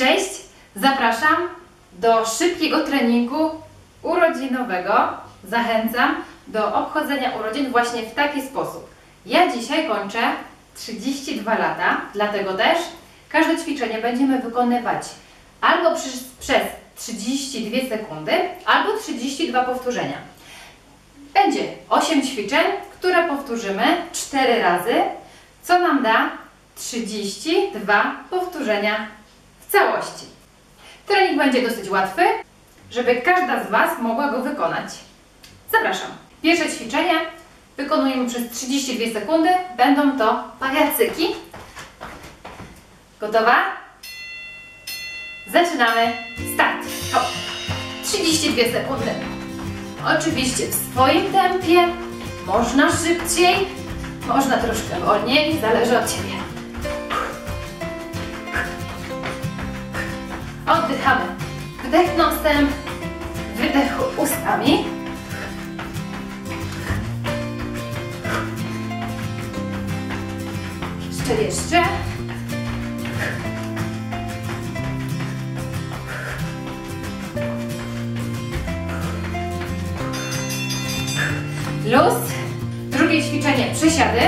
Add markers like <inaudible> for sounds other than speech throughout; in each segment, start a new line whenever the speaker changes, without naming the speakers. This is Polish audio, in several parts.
Cześć! Zapraszam do szybkiego treningu urodzinowego. Zachęcam do obchodzenia urodzin właśnie w taki sposób. Ja dzisiaj kończę 32 lata, dlatego też każde ćwiczenie będziemy wykonywać albo przez, przez 32 sekundy, albo 32 powtórzenia. Będzie 8 ćwiczeń, które powtórzymy 4 razy, co nam da 32 powtórzenia całości. Trening będzie dosyć łatwy, żeby każda z Was mogła go wykonać. Zapraszam. Pierwsze ćwiczenie wykonujemy przez 32 sekundy. Będą to pajacyki. Gotowa? Zaczynamy. Start. Hop. 32 sekundy. Oczywiście w swoim tempie. Można szybciej, można troszkę wolniej, zależy od Ciebie. Oddychamy. Wdech nosem, wydech ustami. Jeszcze, jeszcze. Luz. Drugie ćwiczenie przysiady.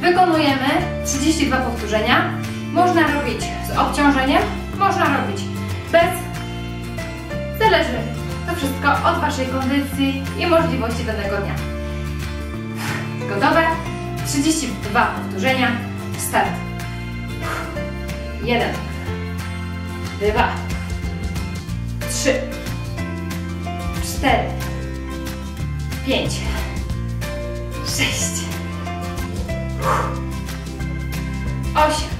Wykonujemy 32 powtórzenia. Można robić z obciążeniem, można robić bez. Zależy to wszystko od Waszej kondycji i możliwości danego dnia. Gotowe? 32 powtórzenia. Start. 1 2 3 4 5 6 8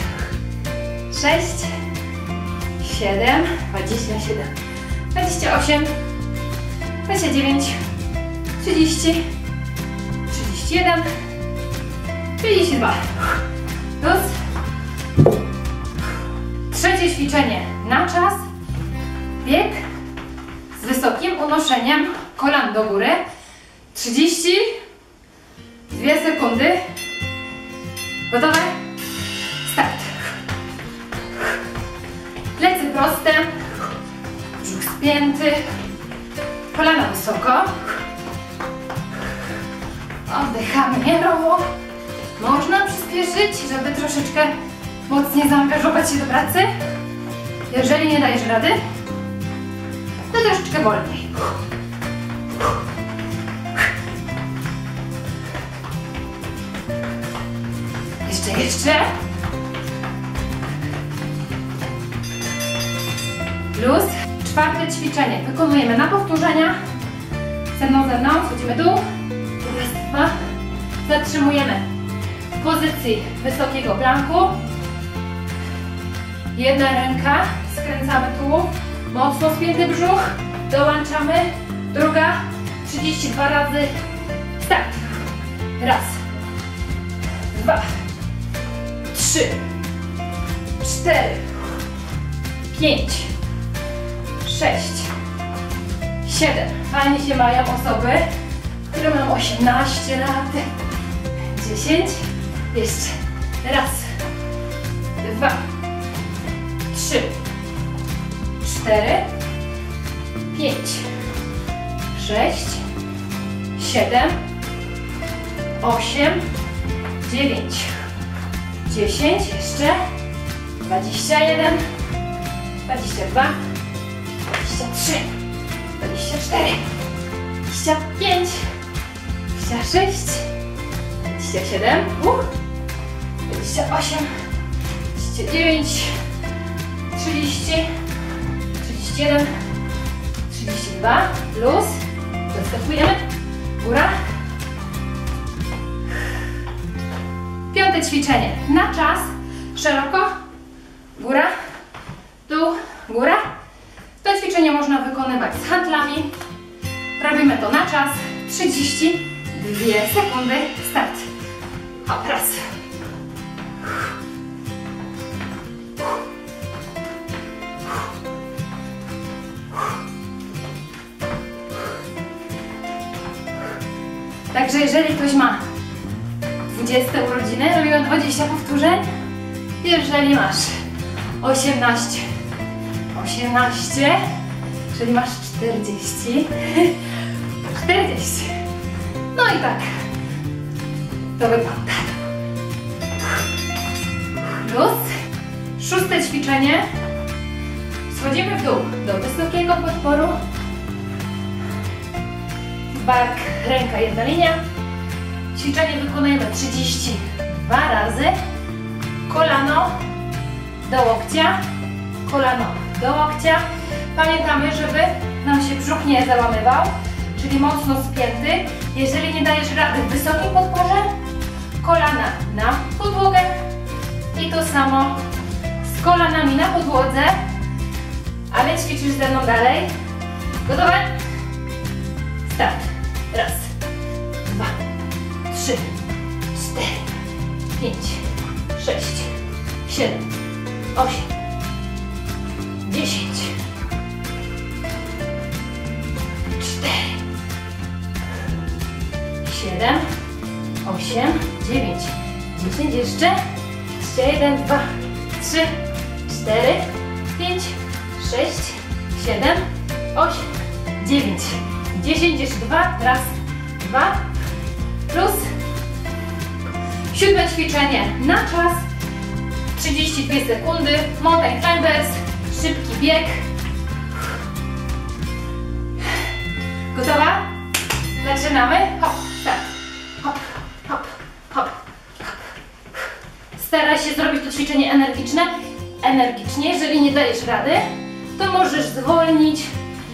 2 3 4 5 6 7 27 28 29 30 31 32 Plus Trzecie ćwiczenie na czas. Bieg z wysokim unoszeniem kolan do góry. 32 sekundy. Gotowe? Start. Plecy proste, brzuch spięty, kolana wysoko. Oddychamy miarowo. Można przyspieszyć, żeby troszeczkę mocniej zaangażować się do pracy. Jeżeli nie dajesz rady, to troszeczkę wolniej. Jeszcze, jeszcze. Luz. Czwarte ćwiczenie. Wykonujemy na powtórzenia. Ze mną, ze mną. Schodzimy dół. Raz, dwa. Zatrzymujemy w pozycji wysokiego planku. Jedna ręka. Skręcamy tułów. Mocno spięty brzuch. Dołączamy. Druga. 32 razy. Start. Raz. Dwa trzy, cztery, pięć, sześć, siedem. Fajnie się mają osoby, które mają 18 lat. 10. Jeszcze. Raz, dwa, trzy, cztery, pięć, sześć, siedem, osiem, dziewięć. 10, jeszcze 21, 22, 23, 24, 25, 26, 27, uh, 28, 29, 30, 31, 32, luz, dostępujemy, góra, Piąte ćwiczenie. Na czas. Szeroko, góra, dół, góra. To ćwiczenie można wykonywać z handlami. Robimy to na czas 32 sekundy. Start. Hop, raz. Także jeżeli ktoś ma 20 urodziny, robimy 20 powtórzeń. Jeżeli masz 18, 18, czyli masz 40, 40. <laughs> No i tak to wygląda. Luz. Szóste ćwiczenie. Schodzimy w dół do wysokiego podporu. Bark, ręka, jedna linia. Ćwiczenie wykonujemy 32 razy. Kolano do łokcia, kolano do łokcia. Pamiętamy, żeby nam się brzuch nie załamywał, czyli mocno spięty. Jeżeli nie dajesz rady w wysokim podporze, kolana na podłogę i to samo z kolanami na podłodze, ale ćwiczysz ze mną dalej. Gotowe? Start. Raz, dwa, trzy, cztery, pięć, sześć, siedem, osiem, dziesięć, cztery, siedem, osiem, dziewięć, dziesięć jeszcze, jeszcze jeden, dwa, trzy, cztery, pięć, sześć, siedem, osiem, dziewięć, dziesięć, jeszcze dwa, raz, dwa, plus. Siódme ćwiczenie na czas, 32 sekundy, mountain climbers, szybki bieg. Gotowa? Zaczynamy. Hop. Hop, hop, hop, hop. Staraj się zrobić to ćwiczenie energiczne. Energicznie, jeżeli nie dajesz rady, to możesz zwolnić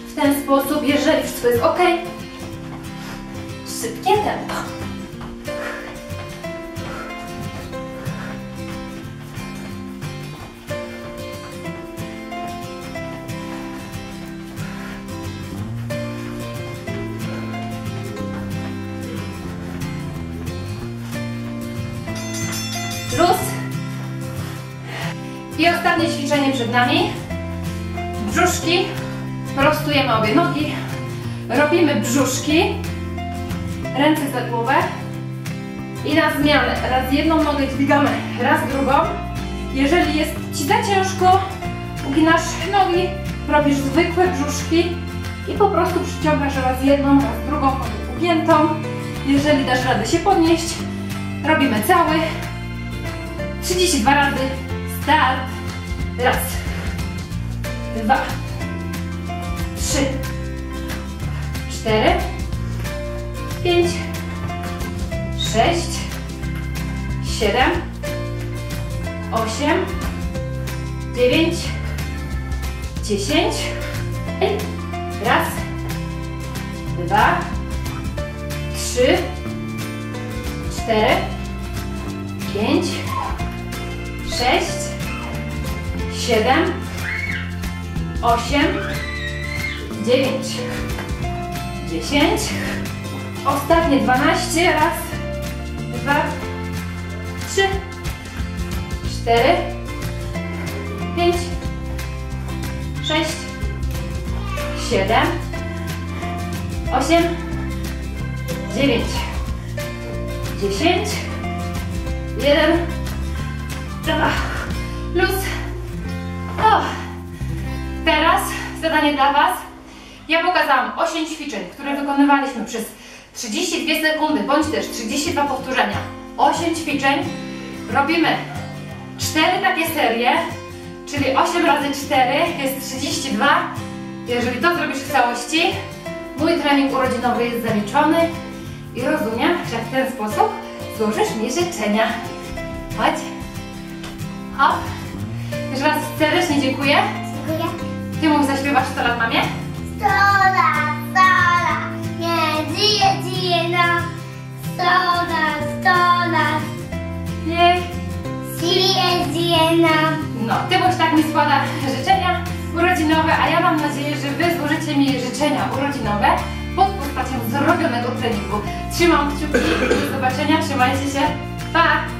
w ten sposób, jeżeli wszystko jest ok. Szybkie tempo. Luz. I ostatnie ćwiczenie przed nami. Brzuszki. Prostujemy obie nogi. Robimy brzuszki. Ręce za głowę. I na zmianę. Raz jedną nogę dźwigamy, raz drugą. Jeżeli jest Ci za ciężko, uginasz nogi, robisz zwykłe brzuszki i po prostu przyciągasz raz jedną, raz drugą nogę ugiętą. Jeżeli dasz radę się podnieść, robimy cały 32 razy. Start. Raz. Dwa. Trzy. Cztery. Pięć. Sześć. Siedem. Osiem. Dziewięć. Dziesięć. Raz. Dwa. Trzy. Cztery. Pięć sześć, siedem, osiem, dziewięć, dziesięć, ostatnie dwanaście, raz, dwa, trzy, cztery, pięć, sześć, siedem, osiem, dziewięć, dziesięć, jeden, Dobra, luz. O. Teraz zadanie dla Was. Ja pokazałam 8 ćwiczeń, które wykonywaliśmy przez 32 sekundy, bądź też 32 powtórzenia. 8 ćwiczeń. Robimy 4 takie serie, czyli 8 razy 4 jest 32. Jeżeli to zrobisz w całości, mój trening urodzinowy jest zaliczony i rozumiem, że w ten sposób złożysz mi życzenia. Chodź. Hop. Jeszcze raz serdecznie dziękuję.
Dziękuję.
Ty mów zaśpiewasz 100 lat mamie?
Sto lat, sto lat, nie żyje, żyje nam. Sto lat, sto lat,
Niech
żyje, Jedzi nam.
No, Tybuś tak mi składa życzenia urodzinowe, a ja mam nadzieję, że Wy złożycie mi życzenia urodzinowe pod postacią zrobionego treningu. Trzymam kciuki, do zobaczenia, trzymajcie się, pa!